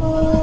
oh